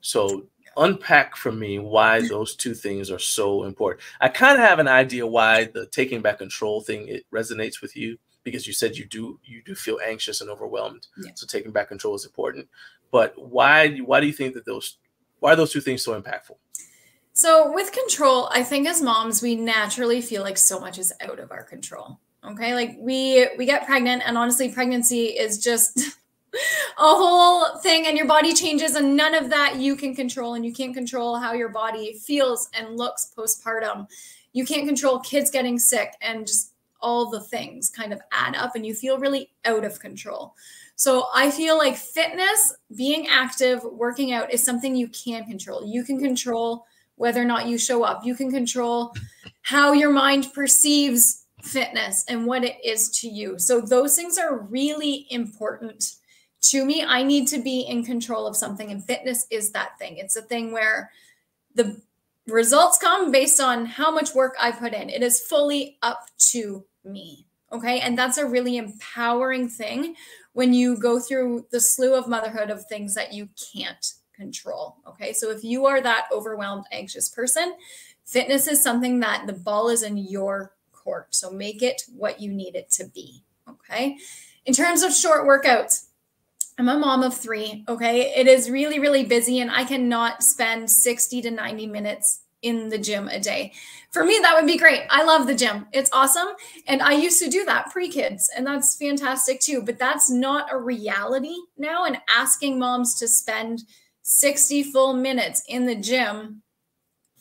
So unpack for me why those two things are so important. I kind of have an idea why the taking back control thing it resonates with you because you said you do you do feel anxious and overwhelmed. Yeah. So taking back control is important. But why why do you think that those why are those two things so impactful? So with control, I think as moms we naturally feel like so much is out of our control. Okay. Like we we get pregnant and honestly pregnancy is just a whole thing and your body changes and none of that you can control and you can't control how your body feels and looks postpartum. You can't control kids getting sick and just all the things kind of add up and you feel really out of control. So I feel like fitness, being active, working out is something you can control. You can control whether or not you show up. You can control how your mind perceives fitness and what it is to you. So those things are really important to me. I need to be in control of something and fitness is that thing. It's a thing where the results come based on how much work I put in. It is fully up to me. Okay? And that's a really empowering thing when you go through the slew of motherhood of things that you can't control. Okay. So if you are that overwhelmed, anxious person, fitness is something that the ball is in your court. So make it what you need it to be. Okay. In terms of short workouts, I'm a mom of three. Okay. It is really, really busy, and I cannot spend 60 to 90 minutes in the gym a day. For me, that would be great. I love the gym. It's awesome. And I used to do that pre kids, and that's fantastic too. But that's not a reality now. And asking moms to spend 60 full minutes in the gym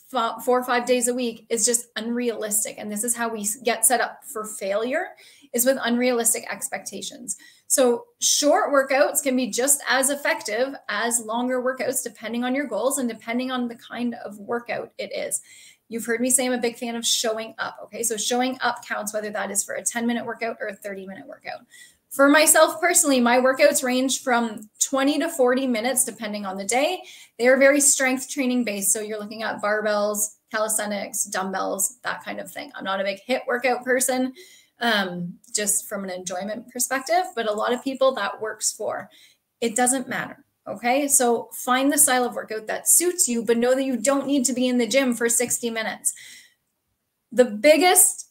four or five days a week is just unrealistic. And this is how we get set up for failure is with unrealistic expectations. So short workouts can be just as effective as longer workouts, depending on your goals and depending on the kind of workout it is. You've heard me say I'm a big fan of showing up. Okay. So showing up counts, whether that is for a 10 minute workout or a 30 minute workout. For myself personally, my workouts range from 20 to 40 minutes, depending on the day. They are very strength training based. So you're looking at barbells, calisthenics, dumbbells, that kind of thing. I'm not a big HIIT workout person, um, just from an enjoyment perspective, but a lot of people that works for. It doesn't matter. Okay. So find the style of workout that suits you, but know that you don't need to be in the gym for 60 minutes. The biggest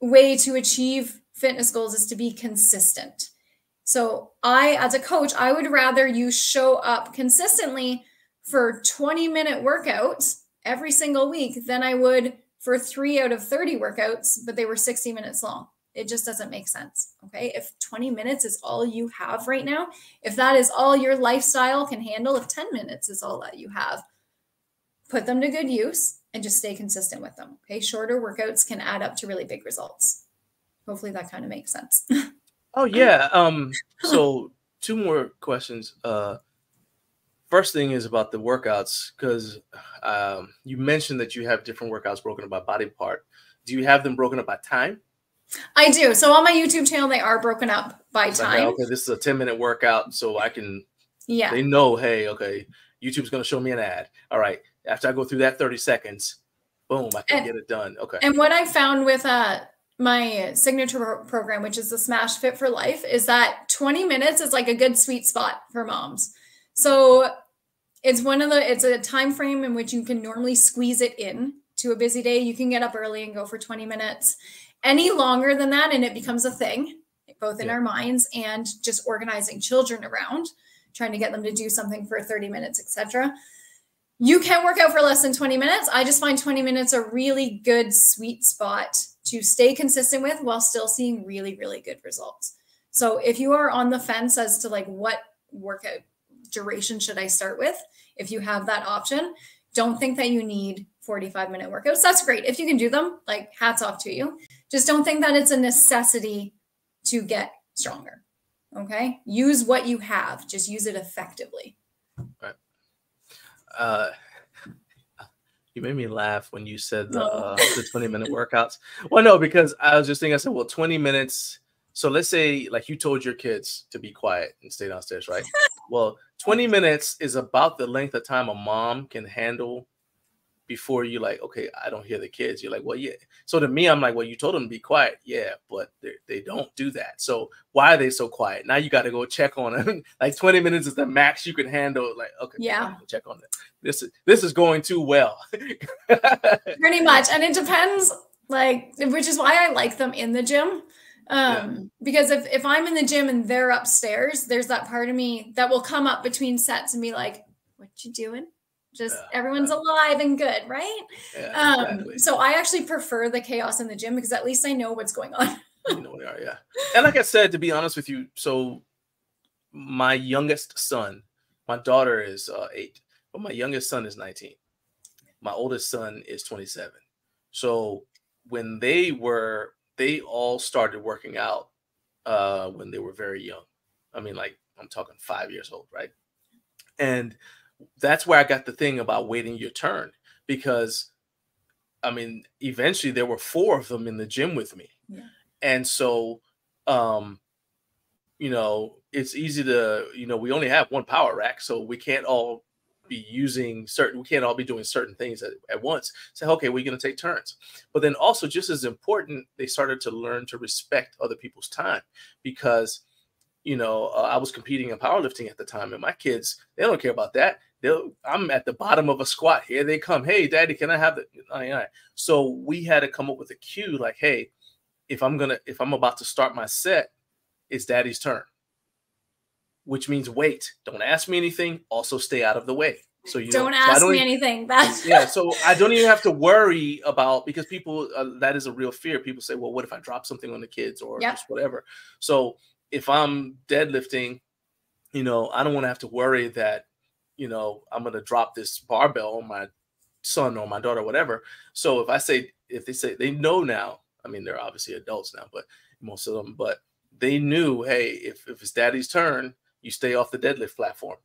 way to achieve fitness goals is to be consistent. So I, as a coach, I would rather you show up consistently for 20 minute workouts every single week than I would for three out of 30 workouts, but they were 60 minutes long. It just doesn't make sense. Okay. If 20 minutes is all you have right now, if that is all your lifestyle can handle, if 10 minutes is all that you have, put them to good use and just stay consistent with them. Okay. Shorter workouts can add up to really big results hopefully that kind of makes sense. oh yeah. Um. So two more questions. Uh, first thing is about the workouts because um, you mentioned that you have different workouts broken up by body part. Do you have them broken up by time? I do. So on my YouTube channel, they are broken up by it's time. Like, okay, this is a 10 minute workout, so I can yeah. They know, hey, okay, YouTube's gonna show me an ad. All right. After I go through that 30 seconds, boom, I can and, get it done. Okay. And what I found with uh my signature program, which is the Smash Fit for Life, is that 20 minutes is like a good sweet spot for moms. So it's one of the it's a time frame in which you can normally squeeze it in to a busy day. You can get up early and go for 20 minutes. Any longer than that, and it becomes a thing, both in yeah. our minds and just organizing children around, trying to get them to do something for 30 minutes, etc. You can work out for less than 20 minutes. I just find 20 minutes a really good sweet spot to stay consistent with while still seeing really, really good results. So if you are on the fence as to like what workout duration should I start with, if you have that option, don't think that you need 45 minute workouts. That's great. If you can do them, like hats off to you. Just don't think that it's a necessity to get stronger. Okay. Use what you have, just use it effectively. Right. Uh, you made me laugh when you said the, uh, the 20 minute workouts. Well, no, because I was just thinking, I said, well, 20 minutes. So let's say, like, you told your kids to be quiet and stay downstairs, right? well, 20 minutes is about the length of time a mom can handle before you like, okay, I don't hear the kids. You're like, well, yeah. So to me, I'm like, well, you told them to be quiet, yeah, but they don't do that. So why are they so quiet? Now you got to go check on them. like 20 minutes is the max you can handle. Like, okay, yeah, check on them. This is this is going too well. Pretty much, and it depends. Like, which is why I like them in the gym. Um, yeah. because if, if I'm in the gym and they're upstairs, there's that part of me that will come up between sets and be like, what you doing? Just yeah, everyone's yeah. alive and good, right? Yeah, um, exactly. So I actually prefer the chaos in the gym because at least I know what's going on. you know what are, yeah. And like I said, to be honest with you, so my youngest son, my daughter is uh, eight, but my youngest son is 19. My oldest son is 27. So when they were, they all started working out uh, when they were very young. I mean, like I'm talking five years old, right? And that's where I got the thing about waiting your turn because I mean, eventually there were four of them in the gym with me. Yeah. And so um you know, it's easy to, you know, we only have one power rack, so we can't all be using certain, we can't all be doing certain things at, at once. Say, so, okay, we're going to take turns. But then also, just as important, they started to learn to respect other people's time because, you know, uh, I was competing in powerlifting at the time, and my kids, they don't care about that. They'll, I'm at the bottom of a squat. Here they come. Hey, daddy, can I have the? So we had to come up with a cue like, hey, if I'm gonna, if I'm about to start my set, it's daddy's turn, which means wait. Don't ask me anything. Also, stay out of the way. So you don't, ask so don't me even, anything. That's yeah. So I don't even have to worry about because people uh, that is a real fear. People say, well, what if I drop something on the kids or yep. just whatever? So if I'm deadlifting, you know, I don't want to have to worry that you know I'm going to drop this barbell on my son or my daughter, whatever. So if I say if they say they know now, I mean they're obviously adults now, but most of them, but they knew, hey, if, if it's daddy's turn, you stay off the deadlift platform.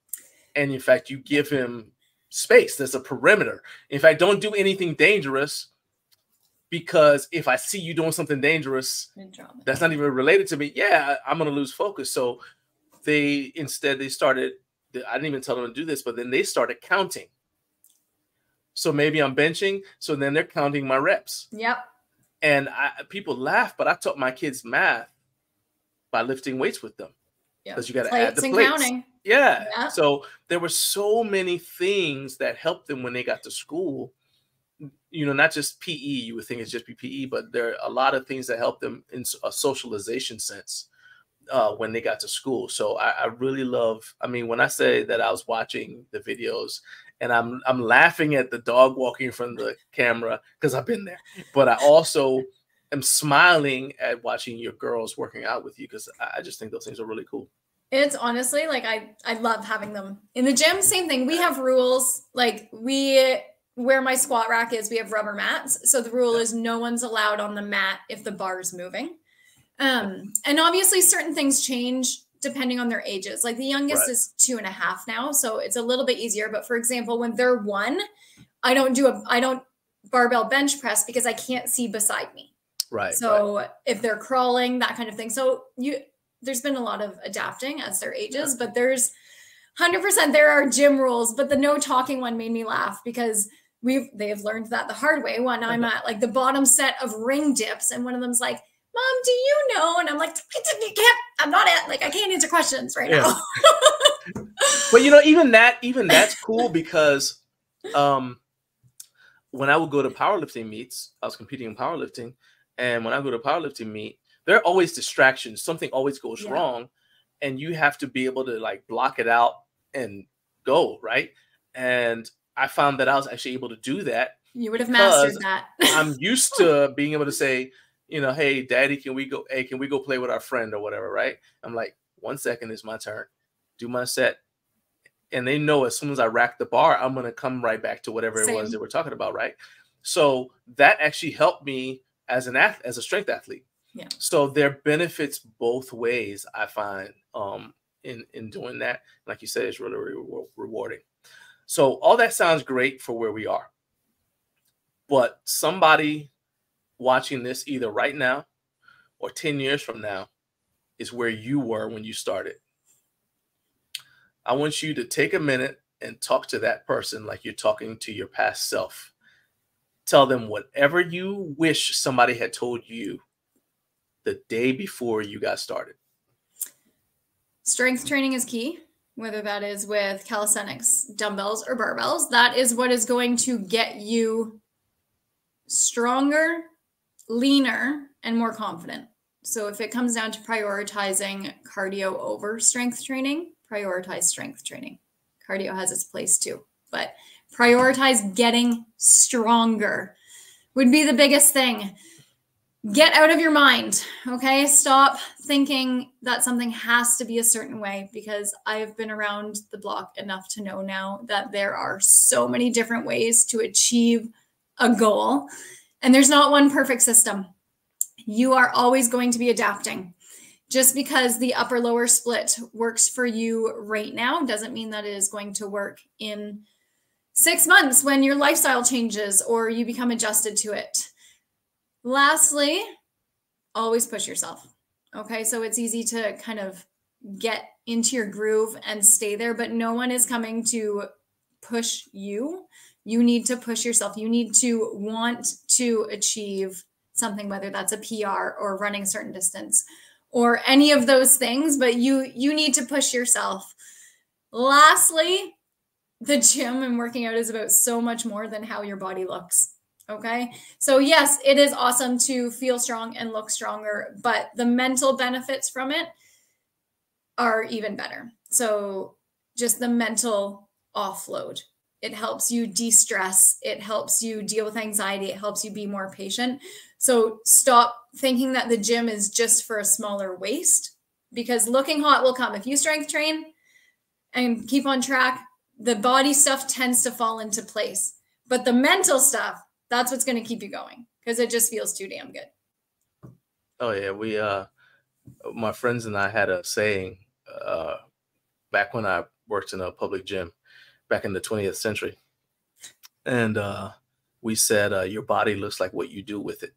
And in fact, you give him space. There's a perimeter. In fact, don't do anything dangerous because if I see you doing something dangerous that's not even related to me, yeah, I'm gonna lose focus. So they instead they started. I didn't even tell them to do this, but then they started counting. So maybe I'm benching. So then they're counting my reps. Yep. And I, people laugh, but I taught my kids math by lifting weights with them because you got to add the plates. Yeah. yeah. So there were so many things that helped them when they got to school. You know, not just PE. You would think it's just PE, but there are a lot of things that help them in a socialization sense uh, when they got to school. So I, I really love. I mean, when I say that I was watching the videos and I'm I'm laughing at the dog walking from the camera because I've been there, but I also am smiling at watching your girls working out with you because I just think those things are really cool. It's honestly like I I love having them in the gym. Same thing. We have rules like we where my squat rack is. We have rubber mats, so the rule is no one's allowed on the mat if the bar is moving. Um, and obviously, certain things change depending on their ages. Like the youngest right. is two and a half now, so it's a little bit easier. But for example, when they're one, I don't do a I don't barbell bench press because I can't see beside me. Right. So right. if they're crawling, that kind of thing. So you there's been a lot of adapting as their ages, but there's 100% there are gym rules, but the no talking one made me laugh because we've they've learned that the hard way when I'm at like the bottom set of ring dips and one of them's like, "Mom, do you know?" and I'm like, "I can't I'm not at like I can't answer questions right yeah. now." but you know, even that even that's cool because um when I would go to powerlifting meets, I was competing in powerlifting and when I go to powerlifting meet, there are always distractions. Something always goes yeah. wrong, and you have to be able to like block it out and go right. And I found that I was actually able to do that. You would have mastered that. I'm used to being able to say, you know, hey, daddy, can we go? Hey, can we go play with our friend or whatever? Right? I'm like, one second is my turn. Do my set. And they know as soon as I rack the bar, I'm gonna come right back to whatever Same. it was that we're talking about, right? So that actually helped me as an ath- as a strength athlete. Yeah. So there benefits both ways. I find um, in in doing that. Like you said, it's really, really re- rewarding. So all that sounds great for where we are, but somebody watching this either right now or ten years from now is where you were when you started. I want you to take a minute and talk to that person like you're talking to your past self tell them whatever you wish somebody had told you the day before you got started. Strength training is key, whether that is with calisthenics, dumbbells, or barbells. That is what is going to get you stronger, leaner, and more confident. So if it comes down to prioritizing cardio over strength training, prioritize strength training. Cardio has its place too, but prioritize getting stronger would be the biggest thing get out of your mind okay? Stop thinking that something has to be a certain way because i've been around the block enough to know now that there are so many different ways to achieve a goal. And there's not one perfect system. You are always going to be adapting. Just because the upper lower split works for you right now doesn't mean that it is going to work in six months when your lifestyle changes or you become adjusted to it. Lastly, always push yourself. Okay. So it's easy to kind of get into your groove and stay there, but no one is coming to push you. You need to push yourself. You need to want to achieve something, whether that's a PR or running a certain distance or any of those things, but you you need to push yourself. Lastly, the gym and working out is about so much more than how your body looks. Okay. So, yes, it is awesome to feel strong and look stronger, but the mental benefits from it are even better. So, just the mental offload. It helps you de stress. It helps you deal with anxiety. It helps you be more patient. So, stop thinking that the gym is just for a smaller waist because looking hot will come. If you strength train and keep on track, the body stuff tends to fall into place. But the mental stuff, that's what's going to keep you going because it just feels too damn good. Oh yeah, we uh my friends and I had a saying uh back when I worked in a public gym back in the 20th century. And uh we said uh your body looks like what you do with it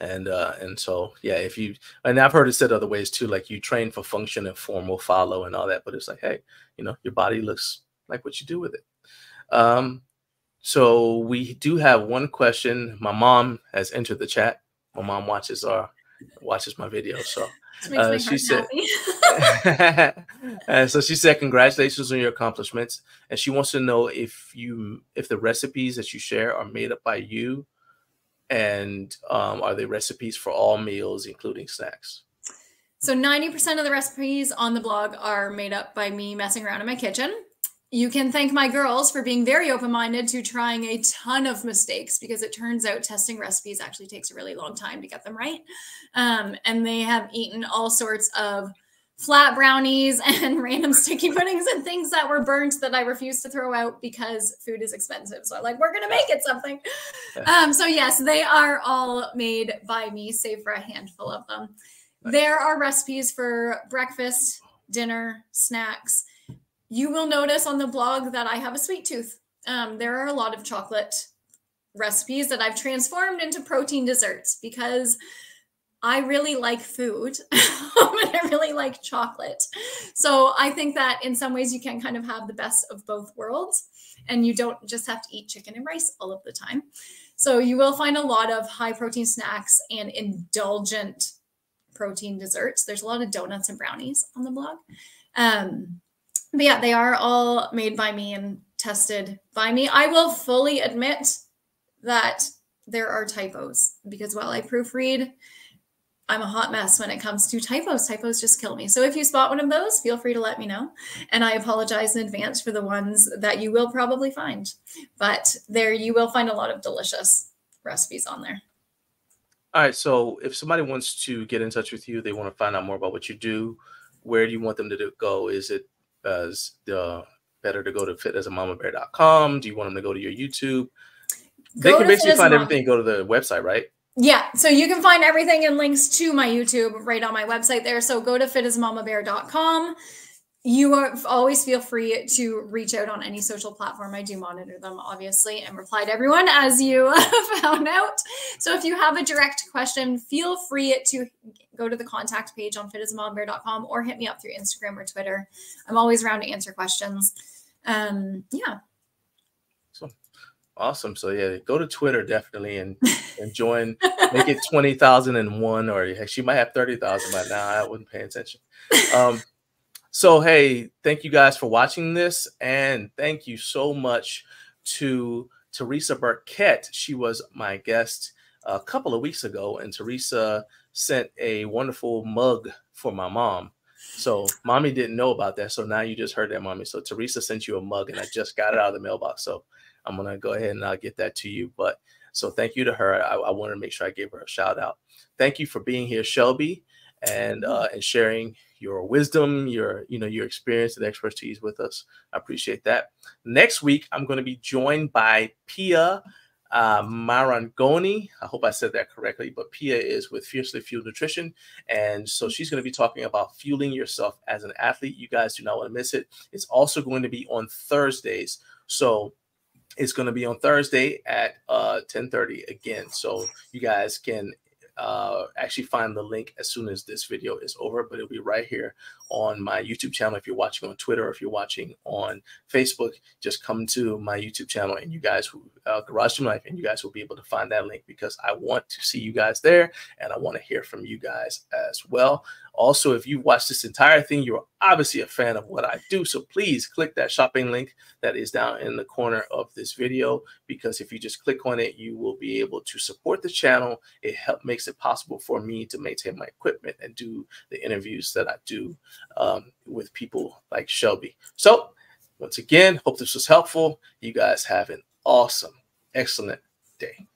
and uh and so yeah if you and i've heard it said other ways too like you train for function and form will follow and all that but it's like hey you know your body looks like what you do with it um so we do have one question my mom has entered the chat my mom watches our watches my video so uh, she said and so she said congratulations on your accomplishments and she wants to know if you if the recipes that you share are made up by you and um, are they recipes for all meals, including snacks? So 90% of the recipes on the blog are made up by me messing around in my kitchen. You can thank my girls for being very open minded to trying a ton of mistakes because it turns out testing recipes actually takes a really long time to get them right. Um, and they have eaten all sorts of flat brownies and random sticky puddings and things that were burnt that I refuse to throw out because food is expensive. So I'm like, we're gonna make it something. Um, so yes, they are all made by me, save for a handful of them. There are recipes for breakfast, dinner, snacks. You will notice on the blog that I have a sweet tooth. Um, there are a lot of chocolate recipes that I've transformed into protein desserts because I really like food and I really like chocolate. So I think that in some ways you can kind of have the best of both worlds and you don't just have to eat chicken and rice all of the time. So you will find a lot of high protein snacks and indulgent protein desserts. There's a lot of donuts and brownies on the blog. Um, but yeah, they are all made by me and tested by me. I will fully admit that there are typos because while I proofread, I'm a hot mess when it comes to typos. Typos just kill me. So if you spot one of those, feel free to let me know. And I apologize in advance for the ones that you will probably find. But there you will find a lot of delicious recipes on there. All right. So if somebody wants to get in touch with you, they want to find out more about what you do, where do you want them to go? Is it as the better to go to fitasamamabear.com? Do you want them to go to your YouTube? Go they can basically find everything, go to the website, right? Yeah, so you can find everything and links to my YouTube right on my website there. So go to fitasamamabear.com. You are, always feel free to reach out on any social platform. I do monitor them, obviously, and reply to everyone as you found out. So if you have a direct question, feel free to go to the contact page on fitasamamabear.com or hit me up through Instagram or Twitter. I'm always around to answer questions. Um, yeah, So Awesome. So yeah, go to Twitter definitely and and join. make it twenty thousand and one, or she might have thirty thousand by now. I wasn't paying attention. Um, so hey, thank you guys for watching this, and thank you so much to Teresa Burkett. She was my guest a couple of weeks ago, and Teresa sent a wonderful mug for my mom. So mommy didn't know about that. So now you just heard that, mommy. So Teresa sent you a mug, and I just got it out of the mailbox. So I'm gonna go ahead and I'll get that to you. But so thank you to her. I, I wanted to make sure I gave her a shout out. Thank you for being here, Shelby, and uh, and sharing your wisdom, your you know your experience and expertise with us. I appreciate that. Next week, I'm going to be joined by Pia uh, Marangoni. I hope I said that correctly, but Pia is with Fiercely Fueled Nutrition. And so she's going to be talking about fueling yourself as an athlete. You guys do not want to miss it. It's also going to be on Thursdays So it's going to be on Thursday at uh, 10:30 again. So you guys can uh, actually find the link as soon as this video is over, but it'll be right here on my YouTube channel. If you're watching on Twitter, or if you're watching on Facebook, just come to my YouTube channel and you guys who uh, Garage Gym Life, and you guys will be able to find that link because I want to see you guys there and I want to hear from you guys as well. Also, if you watched this entire thing, you're obviously a fan of what I do. So please click that shopping link that is down in the corner of this video because if you just click on it, you will be able to support the channel. It help makes it possible for me to maintain my equipment and do the interviews that I do um, with people like Shelby. So once again, hope this was helpful. You guys have an awesome, excellent day.